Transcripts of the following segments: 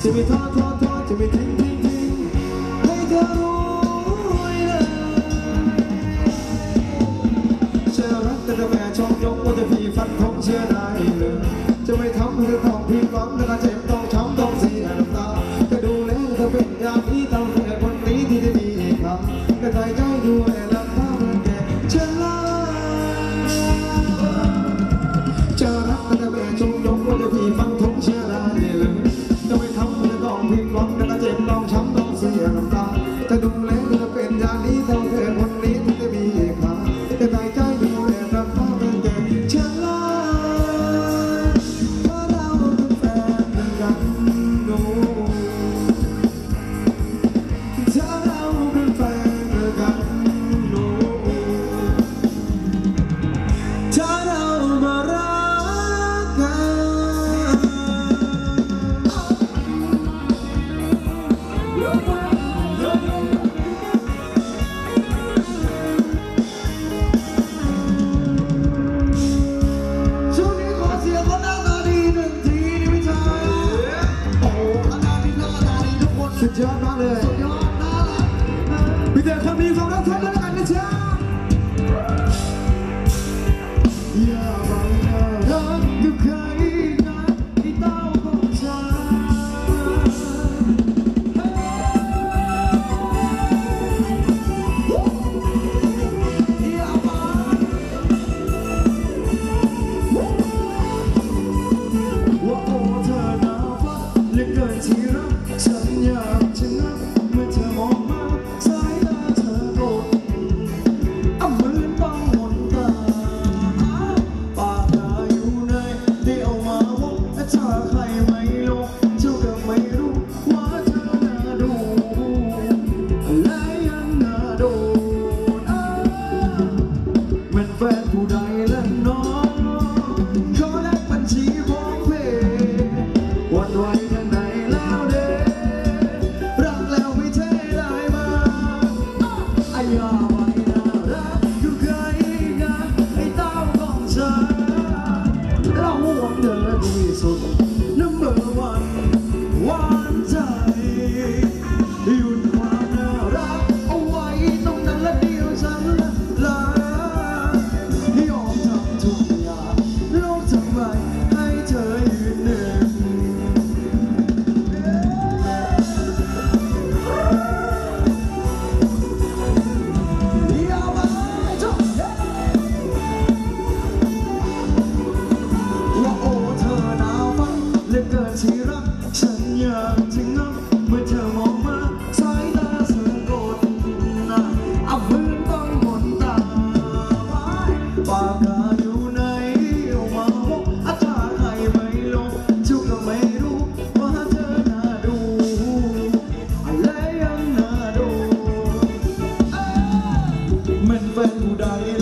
Tu mets toi, toi, toi, tu mets vento d'aria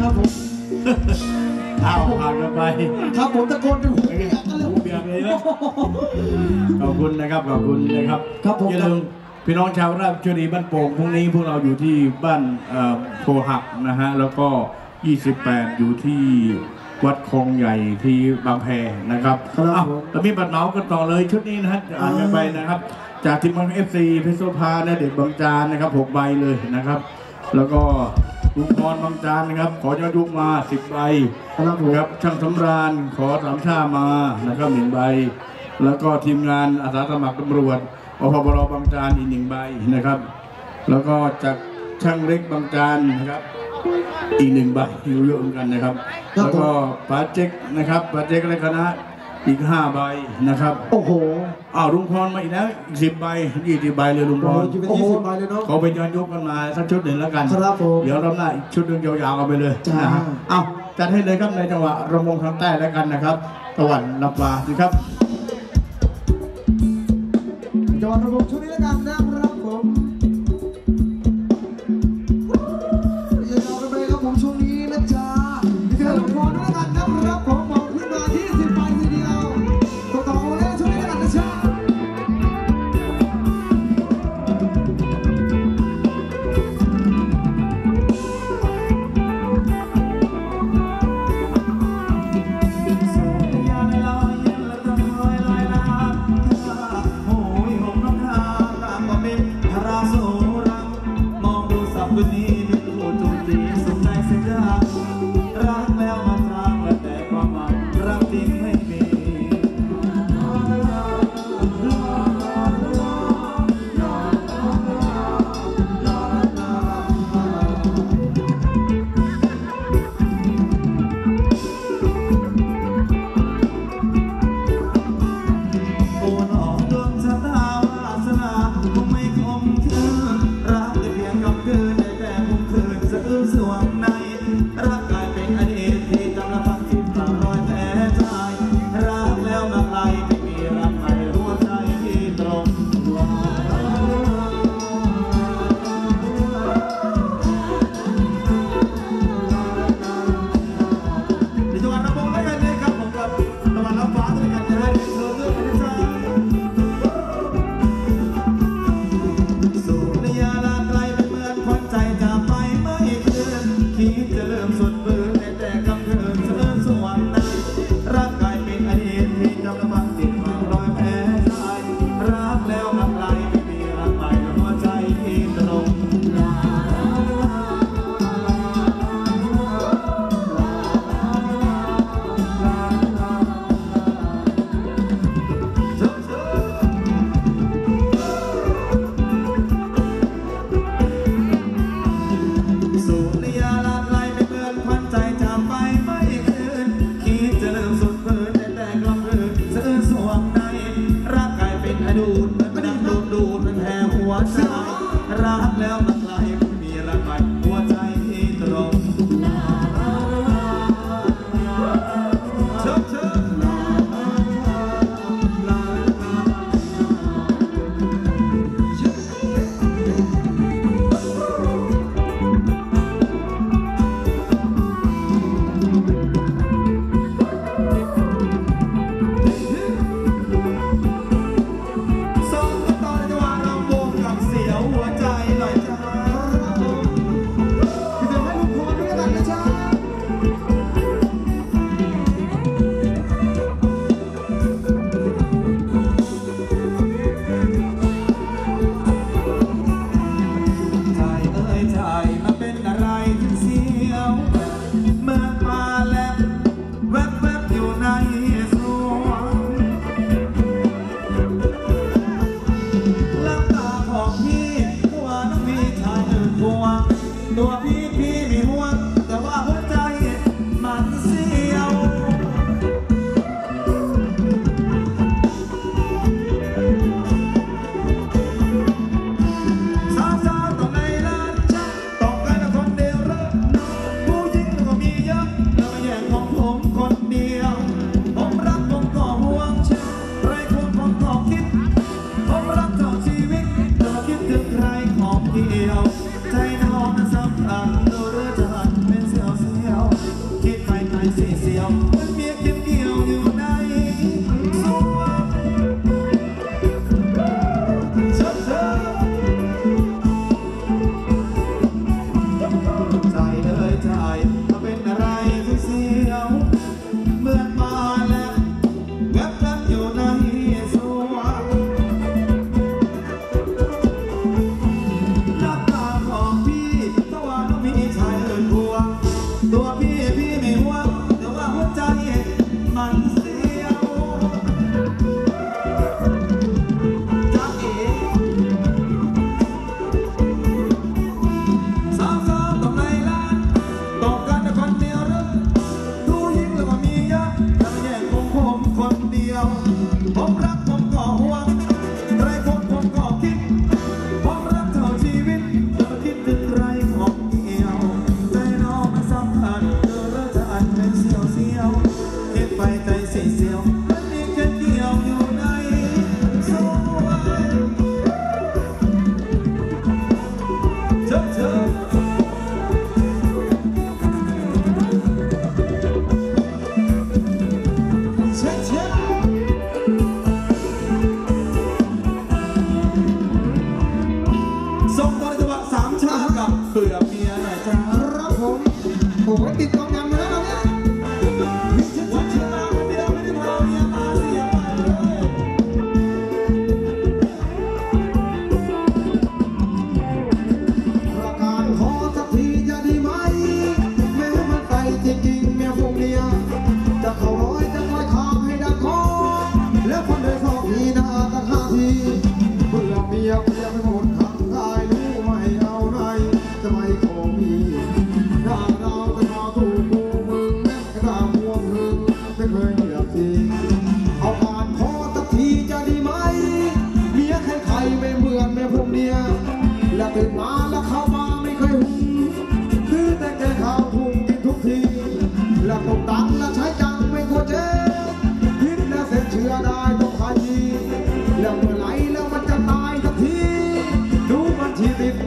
ครับผมอ้าวผ่านกันไป ครับผมตะโกนเป็นหูเปียกกันเลยหูเบียกเลยนะขอบคุณนะครับขอบคุณนะครับครับผมอย่าลืมพี่น้องชาวราชบุรีบ้านโป่งพรุ่งนี้พวกเราอยู่ที่บ้านเอ่อโพหักนะฮะแล้วก็ 28 อยู่ที่วัดคลองใหญ่ที่บางแพนะครับครับอ้าวผมแล้วมีบัตรเหมากันต่อเลยชุดนี้นะฮะอ่านกันไปนะครับ จากทีมงาน FC เพชรโซพาและเด็กบางจานนะครับหกใบเลยนะครับ แล้วก็ ลุงพรบางจานนะครับ ขอยอดยุกมา10ใบครับผมครับช่างสำราญขอสามชามานะครับหนึ่งใบ แล้วก็ทีมงานอาสาสมัครตำรวจอพบรบางจานอีกหนึ่งใบนะครับ แล้วก็จากช่างเล็กบางจานนะครับ อีกหนึ่งใบอยู่เยอะเหมือนกันนะครับครับแล้วก็ป้าเจ๊กนะครับป้าเจ๊กและคณะ อีกห้าใบนะครับโอ้โหอ้าวลุงพรมาอีกแล้วอีกสิบใบยี่สิบใบเลยลุงพโอ้โหรจะเป็นยี่สิบใบเลยเนาะเขาไปย้อนยุคกันมาสักชุดหนึ่งแล้วกันครับผมเดี๋ยวรอบหน้าอีกชุดหนึงยาวๆกันไปเลยจ้านนะฮะเอาจัดให้เลยครับในจังหวะระมงทางใต้แล้วกันนะครับตะวันรับปลาสิครับจอดระบบช่วงนี้แล้วกันนะครับ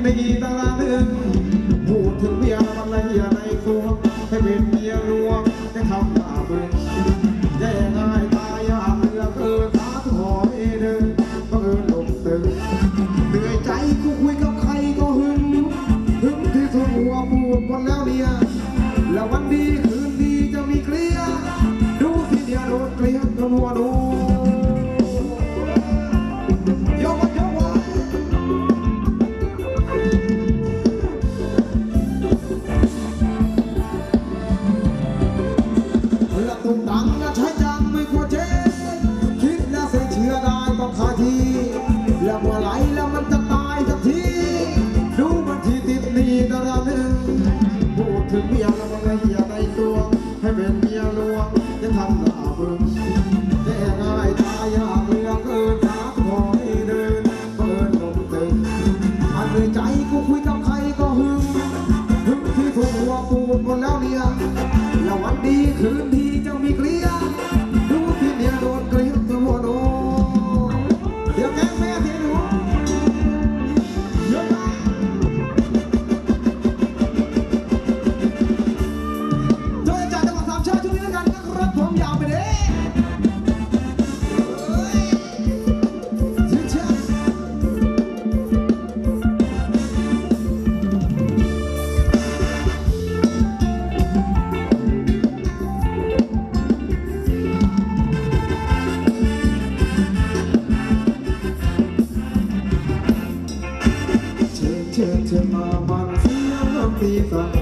ไม่ดีตาลาเดินพูดถึงเมียมันละเอียดในตัวให้เป็นเมียรู้ Gracias. from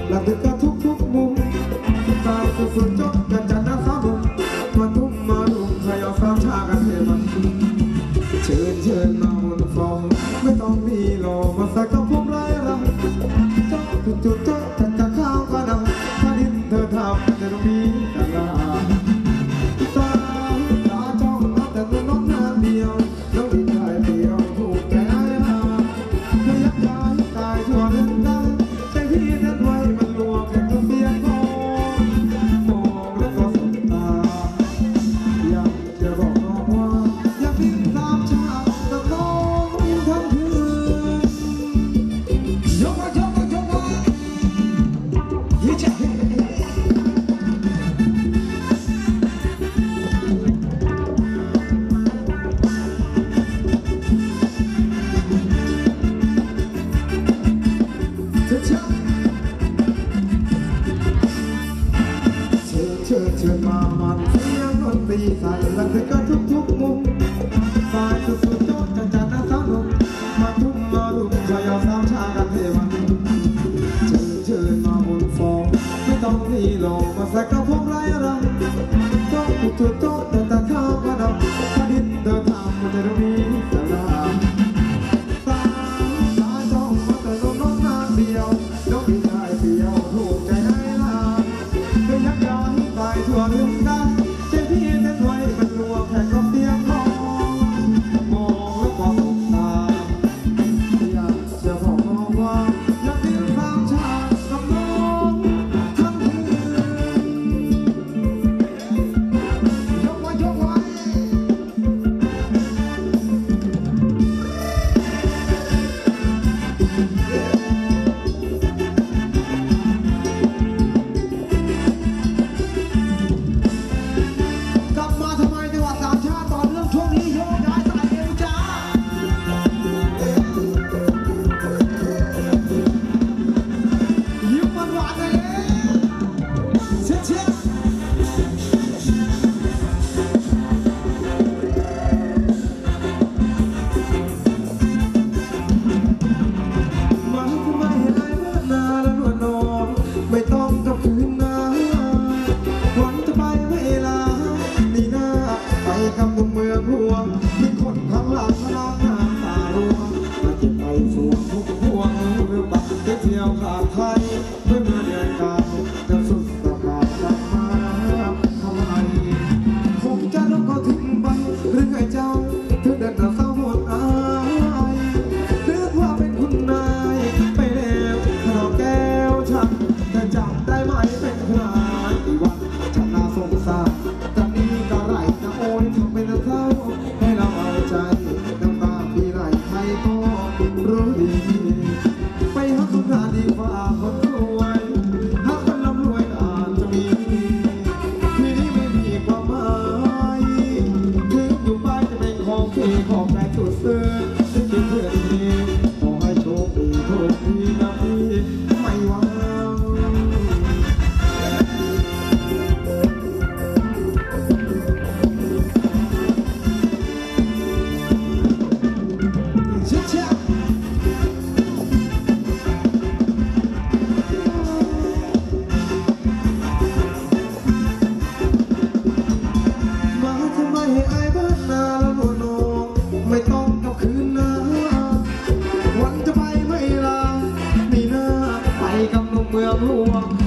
วง